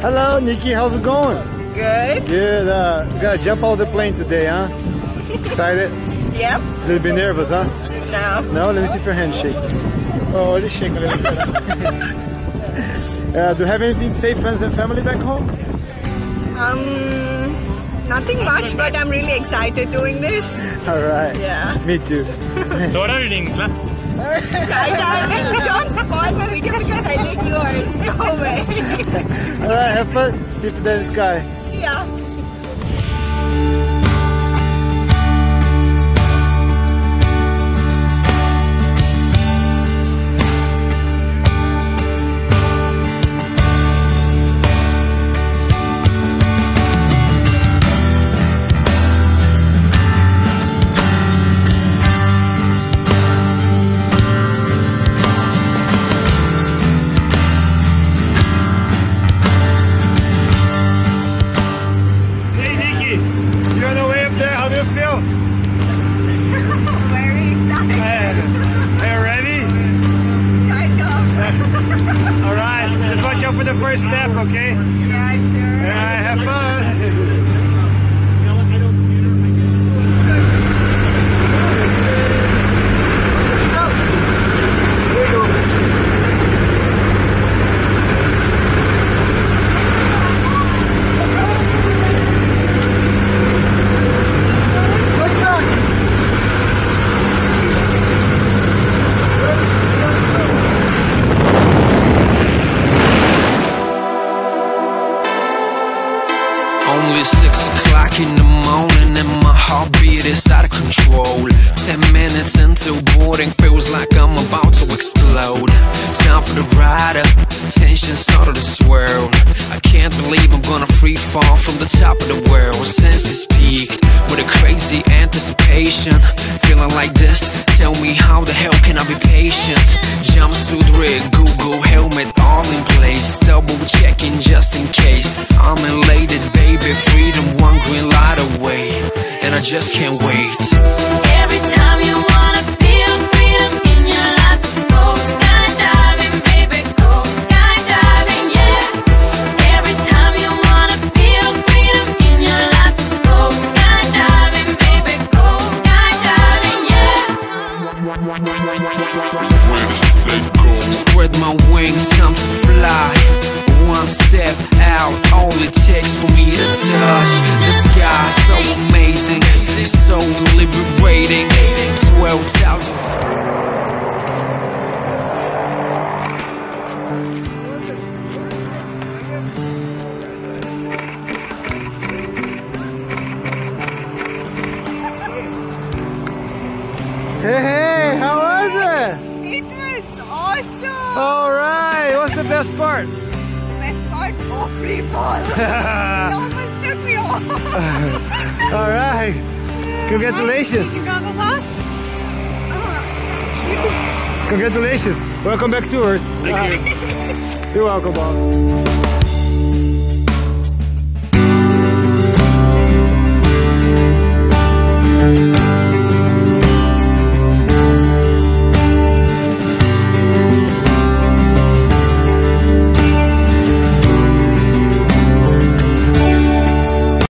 Hello, Nikki. How's it going? Good. Good. Uh, you gotta jump out of the plane today, huh? Excited? Yep. A little bit nervous, huh? No. No, let me see if your hand shake. Oh, it is shaking a little bit. uh, do you have anything to say, friends and family back home? Um, nothing much, but I'm really excited doing this. All right. Yeah. Me too. Så var det din enkla. Skydiving. Don't spoil my video because I did yours. Go away. All right, have fun. See you today in the sky. See ya. Of. All right. Just watch out for the first step, okay? Yeah, sure. All right, have fun. Feels like I'm about to explode. Time for the ride up, tension started to swirl. I can't believe I'm gonna free fall from the top of the world. Senses peaked with a crazy anticipation. Feeling like this, tell me how the hell can I be patient? Jumpsuit rig, goggle helmet, all in place. Double checking just in case. I'm elated, baby. Freedom, one green light away. And I just can't wait. Trust, trust, trust. Awesome. All right. What's the best part? Best part, oh, free fall. Almost took me off. All right. Congratulations. Congratulations. Welcome back to Earth. Thank you. You're welcome, Bob.